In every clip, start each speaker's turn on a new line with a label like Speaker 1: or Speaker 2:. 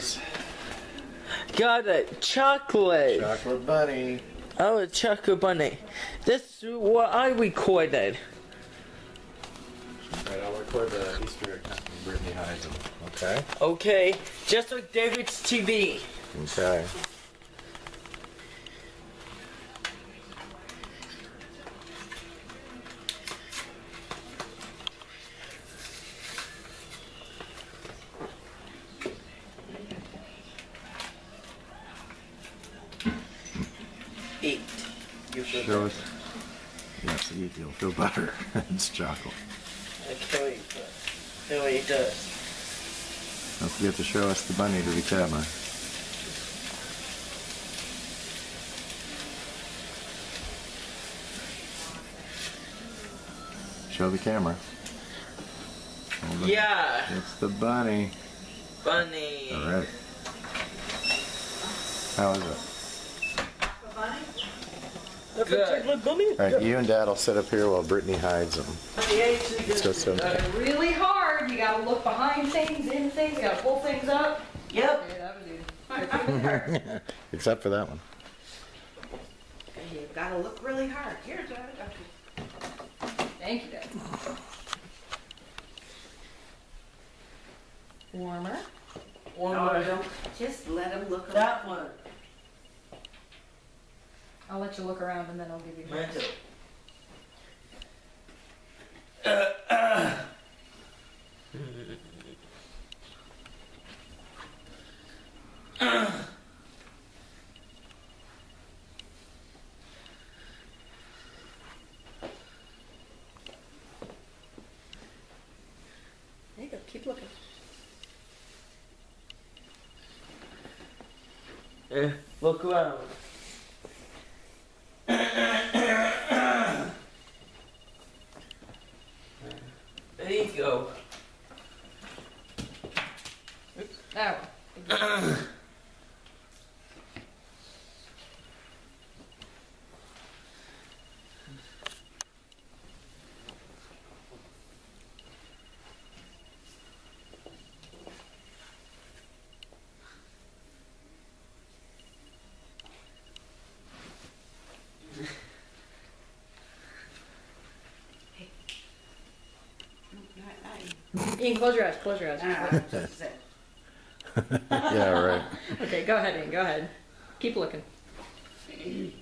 Speaker 1: guys.
Speaker 2: Got it. Chocolate.
Speaker 1: Chocolate bunny.
Speaker 2: Oh, a chocolate bunny. This is what I recorded.
Speaker 1: Right, I'll record the Easter egg Brittany hides them. Okay.
Speaker 2: Okay, just like David's TV.
Speaker 1: Okay.
Speaker 2: Eat. You feel
Speaker 1: Show us. Yes, eat. You'll feel better. it's chocolate.
Speaker 2: Okay, but really it does.
Speaker 1: Don't forget to show us the bunny to the camera. Show the camera. It.
Speaker 2: Yeah,
Speaker 1: It's the bunny.
Speaker 2: bunny.
Speaker 1: All right. How is it?
Speaker 2: Good.
Speaker 1: All right, you and Dad will sit up here while Brittany hides them. Let's go sit.
Speaker 3: Really hard. You gotta look behind things, in things. You gotta pull things up.
Speaker 2: Yep.
Speaker 3: Okay, that was easy.
Speaker 1: Except for that one.
Speaker 4: You gotta look really hard. Here's what I.
Speaker 3: Thank you, Dad. Warmer.
Speaker 2: One
Speaker 4: No,
Speaker 2: more.
Speaker 4: don't. Just let them look.
Speaker 2: That one.
Speaker 3: I'll let you look around and then I'll give you.
Speaker 2: Mine too.
Speaker 3: There you go. Keep looking.
Speaker 2: Eh, look around. There you go.
Speaker 3: That one. Ian, close your eyes. Close your eyes.
Speaker 4: Ah, just it.
Speaker 1: yeah, right.
Speaker 3: Okay, go ahead, Ian. Go ahead. Keep looking.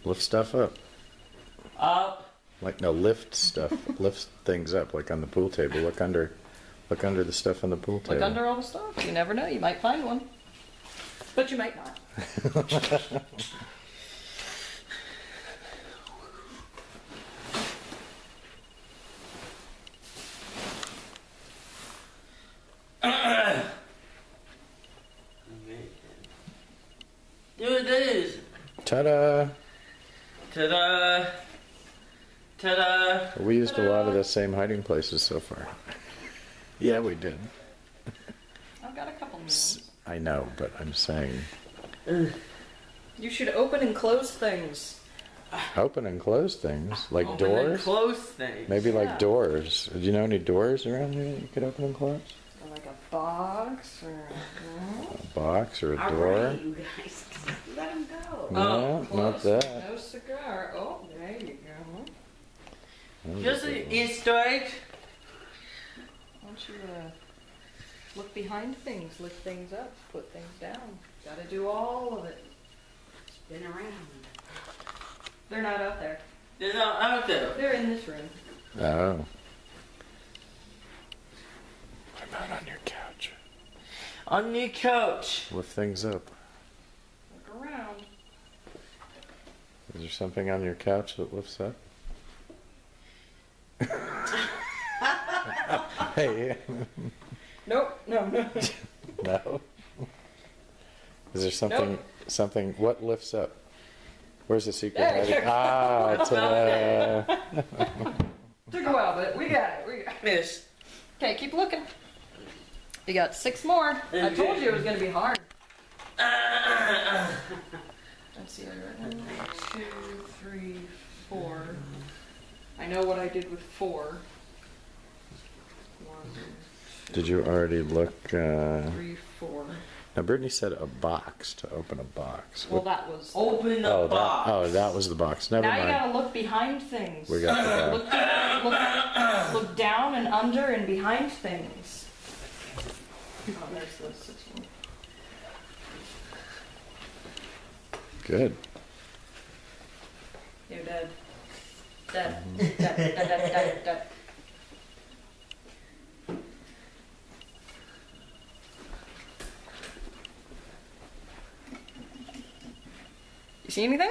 Speaker 1: Lift stuff up.
Speaker 2: Up.
Speaker 1: Like no, lift stuff. lift things up, like on the pool table. Look under, look under the stuff on the pool table.
Speaker 3: Look under all the stuff. You never know. You might find one. But you might not.
Speaker 2: There it is.
Speaker 1: Ta-da!
Speaker 2: Ta-da. Ta-da.
Speaker 1: We used a lot of the same hiding places so far. yeah, we did.
Speaker 3: I've got a couple new.
Speaker 1: I know, but I'm saying
Speaker 3: You should open and close things.
Speaker 1: open and close things like
Speaker 2: Open and
Speaker 1: doors.
Speaker 2: Close things.
Speaker 1: Maybe
Speaker 3: Yeah.
Speaker 1: like doors. Do you know any doors around here that you could open and close?
Speaker 3: Or like a box or.
Speaker 1: A box or a
Speaker 4: All
Speaker 1: door?
Speaker 4: right, you guys, let them go.
Speaker 1: No,
Speaker 2: Oh,
Speaker 1: not
Speaker 3: Close.
Speaker 1: that.
Speaker 3: No cigar. Oh, there you go.
Speaker 1: That
Speaker 2: Just
Speaker 1: a
Speaker 2: an
Speaker 1: good one.
Speaker 2: Easter egg.
Speaker 3: Why don't you uh, look behind things, lift things up, put things down. Gotta do all of it.
Speaker 4: Spin around.
Speaker 3: They're not out there.
Speaker 2: They're not out there.
Speaker 3: They're in this room.
Speaker 1: Oh. What about on your couch?
Speaker 2: On your couch.
Speaker 1: Lift things up.
Speaker 3: Look around.
Speaker 1: Is there something on your couch that lifts up? hey,
Speaker 3: Nope, no, no.
Speaker 1: no. Is there something?
Speaker 3: Nope.
Speaker 1: Something? What lifts up? Where's the secret
Speaker 3: There
Speaker 1: hiding?
Speaker 3: you go.
Speaker 1: Ah, ta-da.
Speaker 3: Took a while, but we got it. We got it.
Speaker 2: Yes.
Speaker 3: Okay, keep looking. You got six more. I told you it was gonna be hard. Let's see. I got One, two, three, four. I know what I did with four. One,
Speaker 1: Did you already look? Uh,
Speaker 3: three, four.
Speaker 1: Now, Brittany said a box to open a box.
Speaker 3: Well, that was.
Speaker 2: Open the
Speaker 1: oh, that,
Speaker 2: box.
Speaker 1: oh, that was the box. Never
Speaker 3: now you
Speaker 1: mind.
Speaker 3: gotta look behind things.
Speaker 1: We got the
Speaker 3: look, look, look down and under and behind things. Oh, there's the 16.
Speaker 1: Good.
Speaker 3: You're dead. Dead. dead. Dead. Dead. Dead. Dead. Dead. You see anything?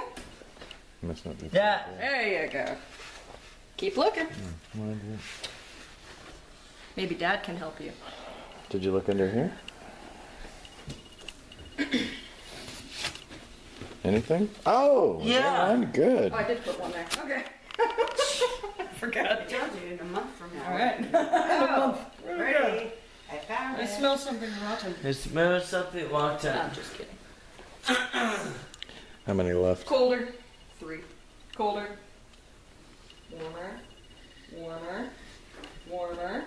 Speaker 1: Must not be.
Speaker 2: Yeah.
Speaker 3: There you go. Keep looking. Hmm. Maybe Dad can help you.
Speaker 1: Did you look under here? Anything? Oh,
Speaker 2: Yeah.
Speaker 1: I'm good.
Speaker 3: Oh, I did put one there. Okay. Forgot.
Speaker 4: I told you in a month from now.
Speaker 3: All right.
Speaker 4: Oh, ready. I found
Speaker 3: I
Speaker 4: it.
Speaker 3: smell something rotten.
Speaker 2: It smells something water.
Speaker 3: I'm just kidding.
Speaker 1: How many left?
Speaker 3: Colder. Three. Colder. Warmer. Warmer. Warmer.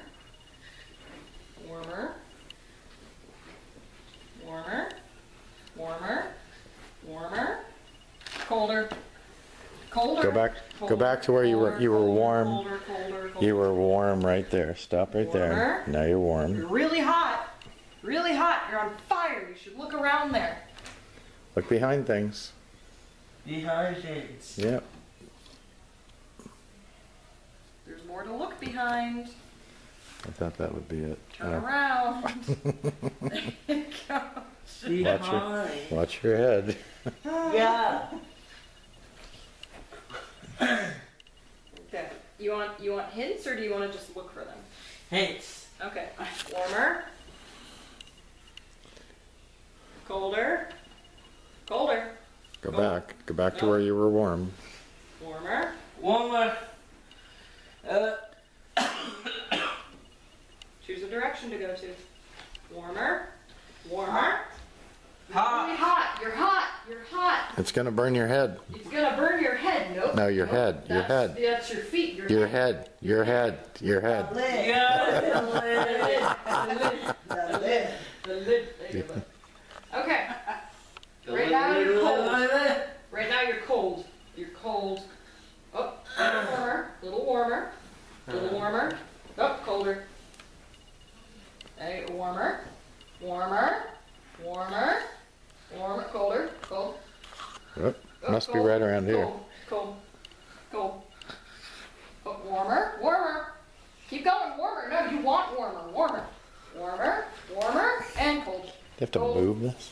Speaker 3: Warmer. Warmer. Warmer. Warmer. Colder. Colder.
Speaker 1: Go back. Go back to where you were. You were
Speaker 3: colder,
Speaker 1: warm.
Speaker 3: Colder, colder, colder.
Speaker 1: You were warm right there. Stop right there. Now you're warm.
Speaker 3: You're really hot. Really hot. You're on fire. You should look around there.
Speaker 1: Look behind things.
Speaker 2: Behind it.
Speaker 1: Yep.
Speaker 3: There's more to look behind.
Speaker 1: I thought that would be it.
Speaker 3: Turn
Speaker 1: Uh,
Speaker 3: around. there you go.
Speaker 2: Behind.
Speaker 1: watch your head.
Speaker 2: Yeah.
Speaker 3: Okay. You want you want hints or do you want to just look for them?
Speaker 2: Hints.
Speaker 3: Okay. Warmer. Colder. Colder.
Speaker 1: Go
Speaker 3: Go.
Speaker 1: back. Go back to
Speaker 3: No.
Speaker 1: where you were warm.
Speaker 3: Warmer.
Speaker 2: Warmer. Uh,
Speaker 3: Choose a direction to go to. Warmer. Warmer. Really
Speaker 2: hot.
Speaker 3: hot. You're hot. You're hot.
Speaker 1: It's gonna burn your head.
Speaker 3: It's gonna burn your head. Nope.
Speaker 1: No, your
Speaker 3: Nope.
Speaker 1: head, your
Speaker 3: That's-
Speaker 1: head.
Speaker 3: That's your feet. Your,
Speaker 1: Your
Speaker 3: head.
Speaker 1: head. Your head. Your head.
Speaker 2: Yeah.
Speaker 3: The lid.
Speaker 4: The lid.
Speaker 3: The lid. There you go. Okay. Right now you're cold. Right now you're cold. You're cold. Oh, a little warmer. A little warmer. A little warmer. Oh, colder. Hey, warmer. Warmer. Warmer. Warmer. Colder. Cold.
Speaker 1: Oh,
Speaker 3: Oh,
Speaker 1: must be right around here.
Speaker 3: Cold. Cold. Cold. Oh, warmer. Warmer. Keep going. Warmer. No, you want warmer. Warmer. Warmer. Warmer. And cold.
Speaker 1: You have to
Speaker 3: Cold.
Speaker 1: move this.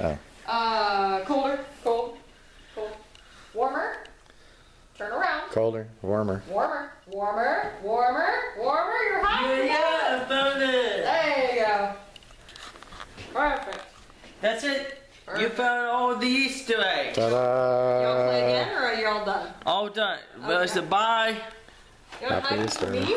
Speaker 1: Oh,
Speaker 3: Uh, colder. Cold. Cold. Warmer. Turn around.
Speaker 1: colder, warmer.
Speaker 3: Warmer, warmer, warmer, warmer. You're hot.
Speaker 2: Yeah, yeah, I found it.
Speaker 3: There you go. Perfect.
Speaker 2: That's it. You found all the Easter eggs.
Speaker 3: You want to play again, or are you all done?
Speaker 2: All done. Well, it's a bye.
Speaker 1: Happy Easter.
Speaker 3: me?